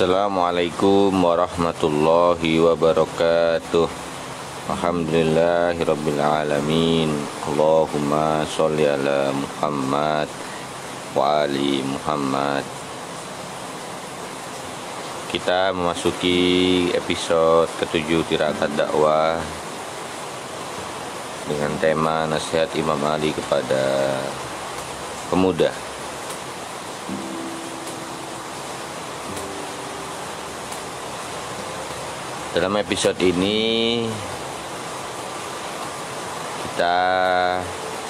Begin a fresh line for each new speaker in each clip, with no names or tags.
Assalamualaikum warahmatullahi wabarakatuh. Alhamdulillahirrabbilalamin Allahumma sholli ala Muhammad wa ali Muhammad. Kita memasuki episode ketujuh tirakat dakwah Dengan tema nasihat Imam Ali kepada pemuda Dalam episode ini kita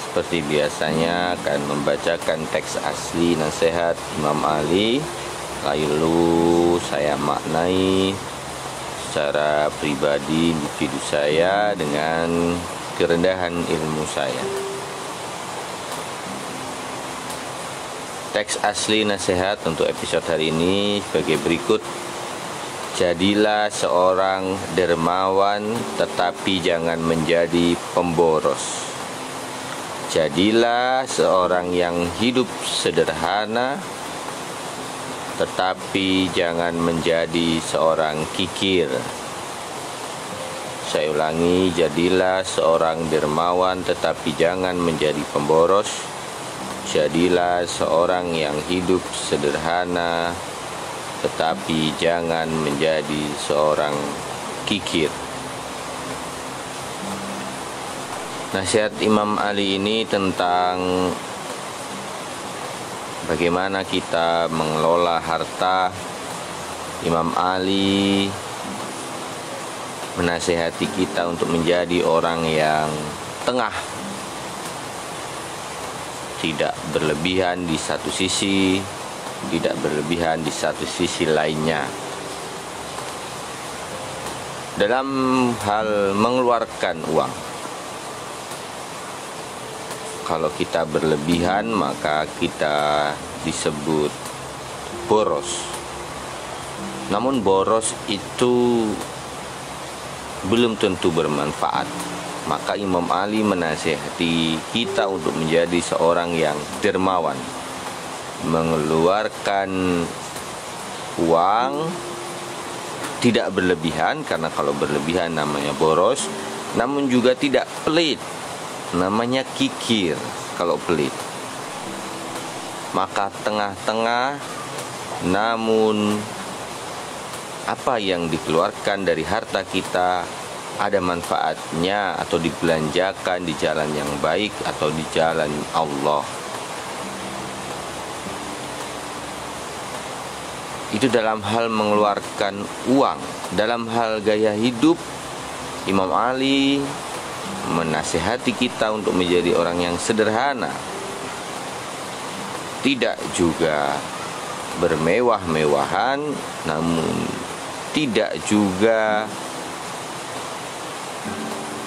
seperti biasanya akan membacakan teks asli nasihat Imam Ali lalu saya maknai secara pribadi individu saya dengan kerendahan ilmu saya. Teks asli nasihat untuk episode hari ini sebagai berikut Jadilah seorang dermawan tetapi jangan menjadi pemboros. Jadilah seorang yang hidup sederhana tetapi jangan menjadi seorang kikir. Saya ulangi, jadilah seorang dermawan tetapi jangan menjadi pemboros. Jadilah seorang yang hidup sederhana tetapi jangan menjadi seorang kikir. Nasihat Imam Ali ini tentang bagaimana kita mengelola harta. Imam Ali menasehati kita untuk menjadi orang yang tengah tidak berlebihan di satu sisi tidak berlebihan di satu sisi lainnya. Dalam hal mengeluarkan uang, kalau kita berlebihan maka kita disebut boros. Namun boros itu belum tentu bermanfaat. Maka Imam Ali menasihati kita untuk menjadi seorang yang dermawan mengeluarkan uang tidak berlebihan karena kalau berlebihan namanya boros namun juga tidak pelit namanya kikir kalau pelit. Maka tengah-tengah namun apa yang dikeluarkan dari harta kita ada manfaatnya atau dibelanjakan di jalan yang baik atau di jalan Allah itu dalam hal mengeluarkan uang. Dalam hal gaya hidup Imam Ali menasehati kita untuk menjadi orang yang sederhana. Tidak juga bermewah-mewahan namun tidak juga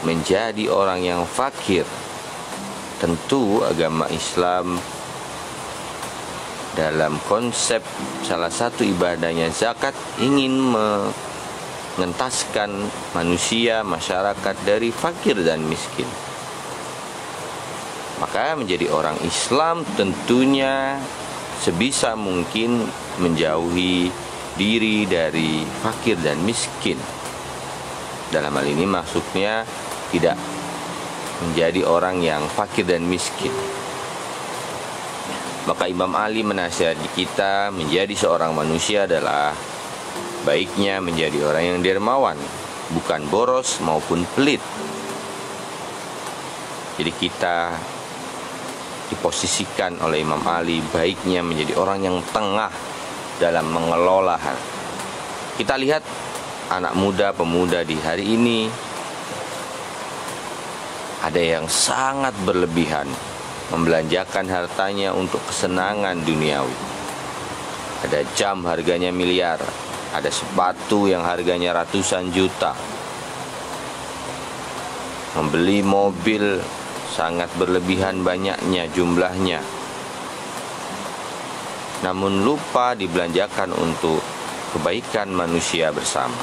menjadi orang yang fakir. Tentu agama Islam dalam konsep salah satu ibadahnya zakat ingin mengentaskan manusia masyarakat dari fakir dan miskin. Maka menjadi orang Islam tentunya sebisa mungkin menjauhi diri dari fakir dan miskin. Dalam hal ini maksudnya tidak menjadi orang yang fakir dan miskin maka Imam Ali menasihati kita menjadi seorang manusia adalah baiknya menjadi orang yang dermawan, bukan boros maupun pelit. Jadi kita diposisikan oleh Imam Ali baiknya menjadi orang yang tengah dalam mengelola. Kita lihat anak muda pemuda di hari ini ada yang sangat berlebihan membelanjakan hartanya untuk kesenangan duniawi. Ada jam harganya miliar, ada sepatu yang harganya ratusan juta. Membeli mobil sangat berlebihan banyaknya jumlahnya. Namun lupa dibelanjakan untuk kebaikan manusia bersama.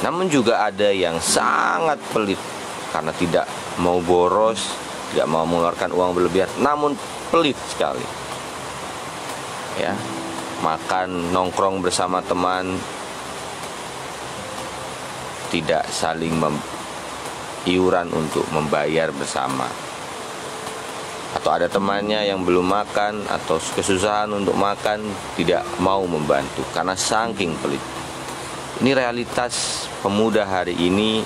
Namun juga ada yang sangat pelit karena tidak mau boros tidak mau mengeluarkan uang berlebihan. Namun pelit sekali. Ya. Makan nongkrong bersama teman. Tidak saling mem iuran untuk membayar bersama. Atau ada temannya yang belum makan atau kesusahan untuk makan tidak mau membantu. Karena saking pelit. Ini realitas pemuda hari ini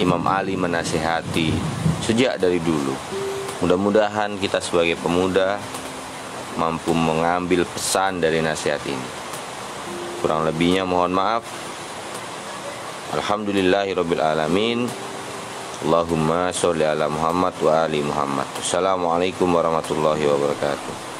Imam Ali menasehati sejak dari dulu. Mudah-mudahan kita sebagai pemuda mampu mengambil pesan dari nasihat ini. Kurang lebihnya mohon maaf. Alhamdulillahirrabbilalamin Allahumma sholli ala Muhammad wa ali Muhammad. Assalamualaikum warahmatullahi wabarakatuh